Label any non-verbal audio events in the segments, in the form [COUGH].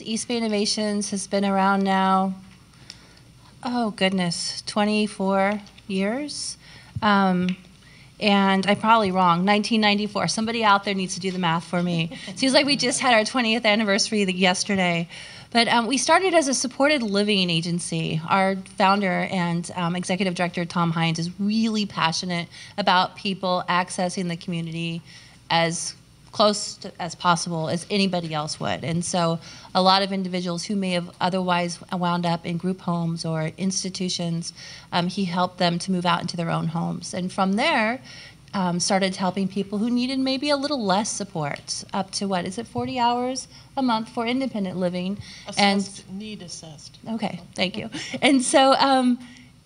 East Bay Innovations has been around now, oh goodness, 24 years. Um, and I'm probably wrong, 1994. Somebody out there needs to do the math for me. [LAUGHS] Seems like we just had our 20th anniversary yesterday. But um, we started as a supported living agency. Our founder and um, executive director, Tom Heinz, is really passionate about people accessing the community as close to, as possible as anybody else would. And so a lot of individuals who may have otherwise wound up in group homes or institutions, um, he helped them to move out into their own homes. And from there, um, started helping people who needed maybe a little less support, up to what is it, 40 hours a month for independent living, assessed, and need assessed. Okay, thank you. and so um,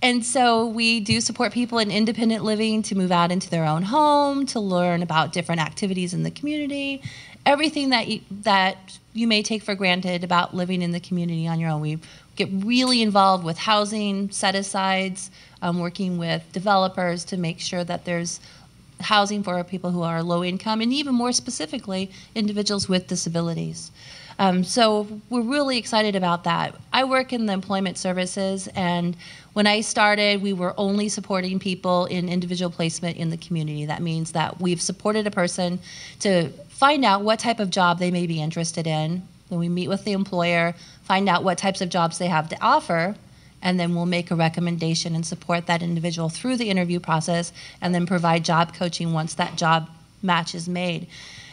and so we do support people in independent living to move out into their own home, to learn about different activities in the community, everything that you, that you may take for granted about living in the community on your own. We get really involved with housing set asides, um, working with developers to make sure that there's housing for people who are low income, and even more specifically, individuals with disabilities. Um, so we're really excited about that. I work in the employment services, and when I started, we were only supporting people in individual placement in the community. That means that we've supported a person to find out what type of job they may be interested in. Then we meet with the employer, find out what types of jobs they have to offer, and then we'll make a recommendation and support that individual through the interview process and then provide job coaching once that job match is made.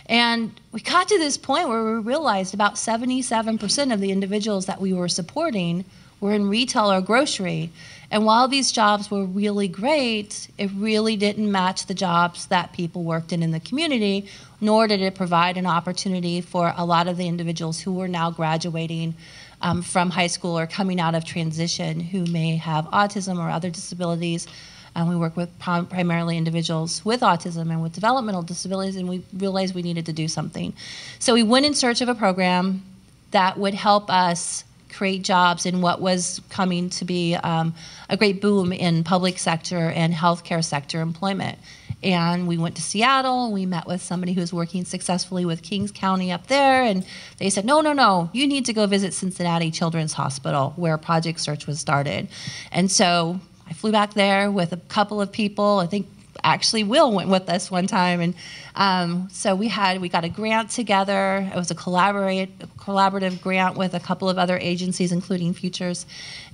And we got to this point where we realized about 77% of the individuals that we were supporting were in retail or grocery. And while these jobs were really great, it really didn't match the jobs that people worked in in the community, nor did it provide an opportunity for a lot of the individuals who were now graduating um, from high school or coming out of transition who may have autism or other disabilities and we work with prim- primarily individuals with autism and with developmental disabilities, and we realized we needed to do something. So we went in search of a program that would help us create jobs in what was coming to be um, a great boom in public sector and healthcare sector employment. And we went to Seattle. We met with somebody who's working successfully with Kings County up there, and they said, "No, no, no! You need to go visit Cincinnati Children's Hospital, where Project Search was started." And so I flew back there with a couple of people. I think actually Will went with us one time, and um, so we had we got a grant together. It was a collaborate collaborative grant with a couple of other agencies, including Futures,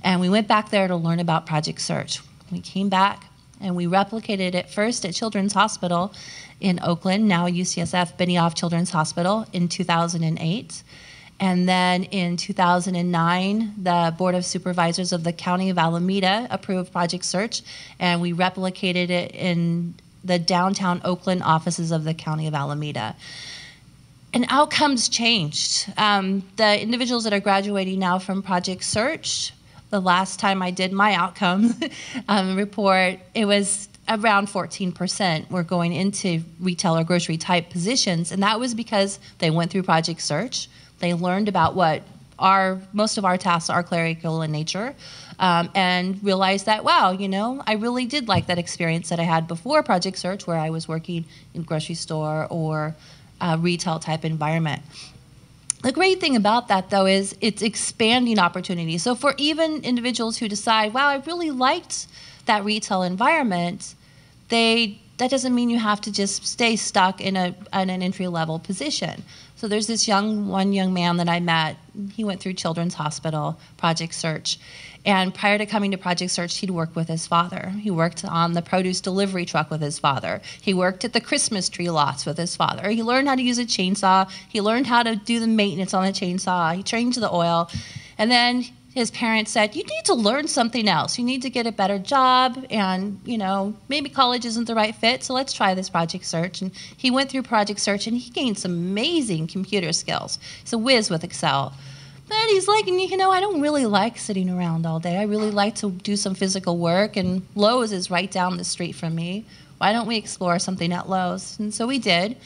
and we went back there to learn about Project Search. We came back and we replicated it first at Children's Hospital in Oakland, now UCSF Benioff Children's Hospital in 2008. And then in 2009, the Board of Supervisors of the County of Alameda approved Project Search, and we replicated it in the downtown Oakland offices of the County of Alameda. And outcomes changed. Um, the individuals that are graduating now from Project Search, the last time I did my outcome [LAUGHS] um, report, it was around 14% were going into retail or grocery type positions, and that was because they went through Project Search they learned about what our most of our tasks are clerical in nature, um, and realized that wow, you know, I really did like that experience that I had before Project Search, where I was working in grocery store or retail type environment. The great thing about that, though, is it's expanding opportunities. So for even individuals who decide, wow, I really liked that retail environment, they that doesn't mean you have to just stay stuck in a in an entry level position. So there's this young one young man that I met. He went through Children's Hospital Project Search, and prior to coming to Project Search, he'd worked with his father. He worked on the produce delivery truck with his father. He worked at the Christmas tree lots with his father. He learned how to use a chainsaw. He learned how to do the maintenance on the chainsaw. He changed the oil, and then his parents said, You need to learn something else. You need to get a better job, and, you know, maybe college isn't the right fit, so let's try this Project Search. And he went through Project Search and he gained some amazing computer skills. He's a whiz with Excel. But he's like, you know, I don't really like sitting around all day. I really like to do some physical work, and Lowe's is right down the street from me. Why don't we explore something at Lowe's? And so we did.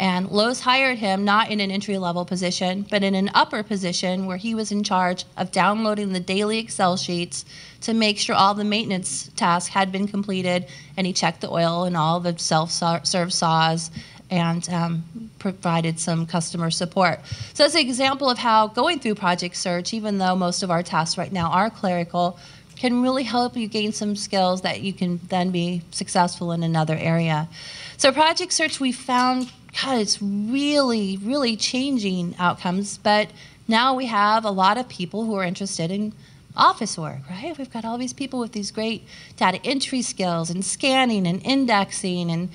And Lowe's hired him not in an entry level position, but in an upper position where he was in charge of downloading the daily Excel sheets to make sure all the maintenance tasks had been completed. And he checked the oil and all the self serve saws and um, provided some customer support. So that's an example of how going through Project Search, even though most of our tasks right now are clerical, can really help you gain some skills that you can then be successful in another area. So Project Search, we found, God, it's really, really changing outcomes, but now we have a lot of people who are interested in office work, right? We've got all these people with these great data entry skills and scanning and indexing and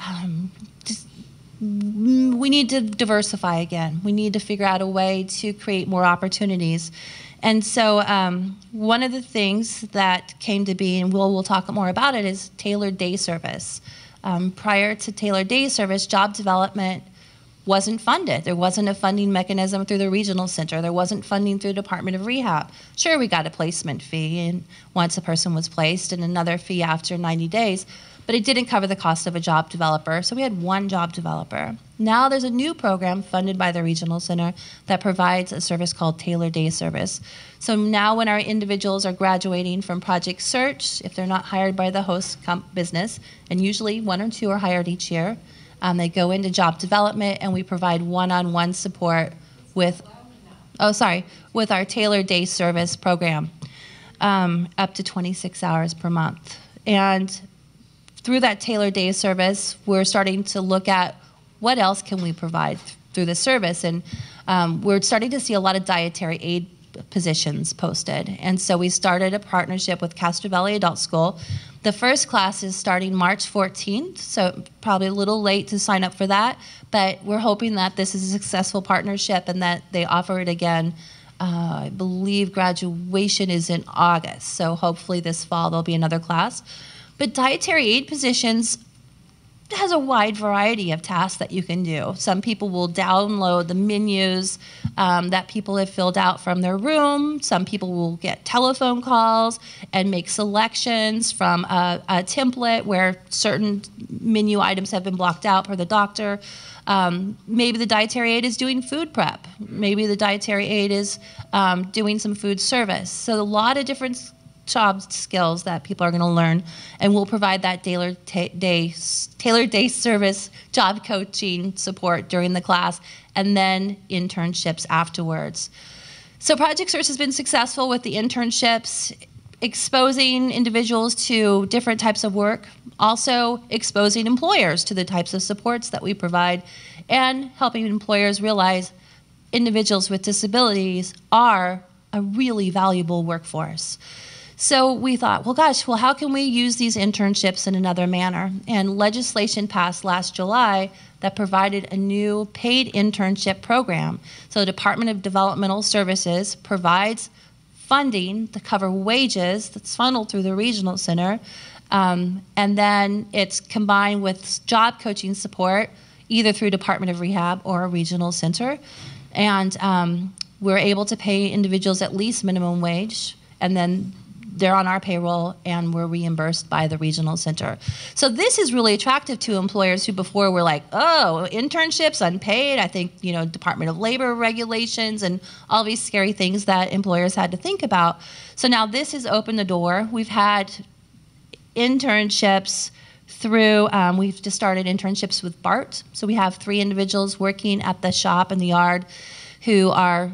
um, just we need to diversify again. We need to figure out a way to create more opportunities. And so, um, one of the things that came to be, and we'll, we'll talk more about it, is tailored day service. Um, prior to tailored day service, job development wasn't funded. There wasn't a funding mechanism through the regional center. There wasn't funding through Department of Rehab. Sure, we got a placement fee and once a person was placed and another fee after 90 days, but it didn't cover the cost of a job developer. So we had one job developer. Now there's a new program funded by the regional center that provides a service called Tailored Day Service. So now when our individuals are graduating from Project Search, if they're not hired by the host business, and usually one or two are hired each year, um, they go into job development, and we provide one-on-one support with, oh, sorry, with our tailored day service program, um, up to 26 hours per month. And through that tailored day service, we're starting to look at what else can we provide through the service, and um, we're starting to see a lot of dietary aid positions posted. And so we started a partnership with Castro Valley Adult School the first class is starting March 14th, so probably a little late to sign up for that, but we're hoping that this is a successful partnership and that they offer it again. Uh, I believe graduation is in August, so hopefully this fall there'll be another class. But dietary aid positions has a wide variety of tasks that you can do. Some people will download the menus um, that people have filled out from their room. Some people will get telephone calls and make selections from a, a template where certain menu items have been blocked out per the doctor. Um, maybe the dietary aid is doing food prep. Maybe the dietary aid is um, doing some food service. So a lot of different job skills that people are going to learn, and we'll provide that tailored day, tailored day service job coaching support during the class, and then internships afterwards. So Project Search has been successful with the internships, exposing individuals to different types of work, also exposing employers to the types of supports that we provide, and helping employers realize individuals with disabilities are a really valuable workforce. So we thought, well, gosh, well, how can we use these internships in another manner? And legislation passed last July that provided a new paid internship program. So the Department of Developmental Services provides funding to cover wages that's funneled through the regional center. Um, and then it's combined with job coaching support, either through Department of Rehab or a regional center. And um, we're able to pay individuals at least minimum wage, and then they're on our payroll and we're reimbursed by the regional center. So this is really attractive to employers who before were like, oh, internships unpaid. I think, you know, Department of Labor regulations and all these scary things that employers had to think about. So now this has opened the door. We've had internships through um, we've just started internships with BART so we have three individuals working at the shop in the yard who are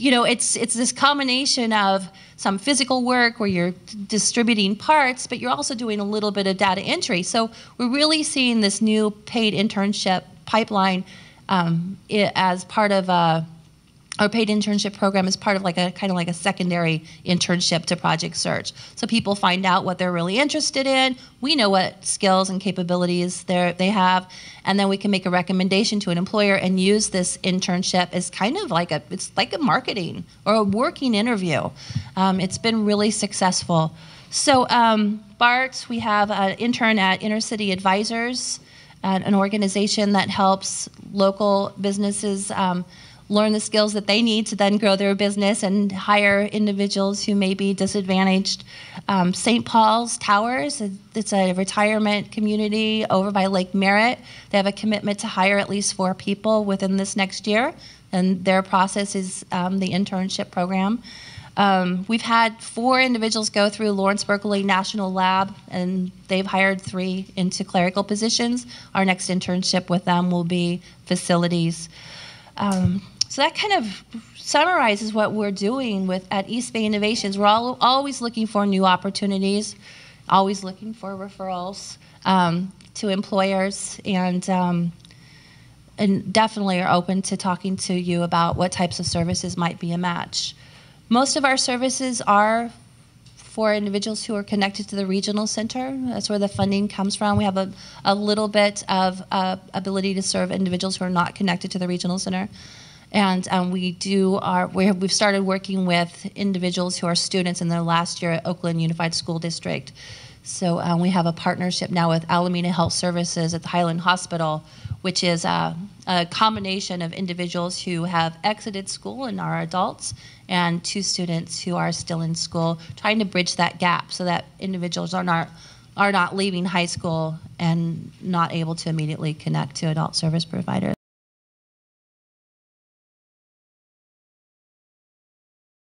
you know it's it's this combination of some physical work where you're distributing parts, but you're also doing a little bit of data entry. So we're really seeing this new paid internship pipeline um, as part of a our paid internship program is part of like a kind of like a secondary internship to project search. So people find out what they're really interested in. We know what skills and capabilities they have. And then we can make a recommendation to an employer and use this internship as kind of like a it's like a marketing or a working interview. Um, it's been really successful. So um, BART we have an intern at inner city advisors an organization that helps local businesses um, learn the skills that they need to then grow their business and hire individuals who may be disadvantaged. Um, St. Paul's Towers, it's a retirement community over by Lake Merritt. They have a commitment to hire at least four people within this next year, and their process is um, the internship program. Um, we've had four individuals go through Lawrence Berkeley National Lab, and they've hired three into clerical positions. Our next internship with them will be facilities. Um, so that kind of summarizes what we're doing with at East Bay Innovations. We're all, always looking for new opportunities, always looking for referrals um, to employers, and um, and definitely are open to talking to you about what types of services might be a match. Most of our services are for individuals who are connected to the regional center. That's where the funding comes from. We have a, a little bit of uh, ability to serve individuals who are not connected to the regional center. And um, we do our, we have, we've started working with individuals who are students in their last year at Oakland Unified School District. So um, we have a partnership now with Alameda Health Services at the Highland Hospital, which is a, a combination of individuals who have exited school and are adults, and two students who are still in school, trying to bridge that gap so that individuals are not are not leaving high school and not able to immediately connect to adult service providers.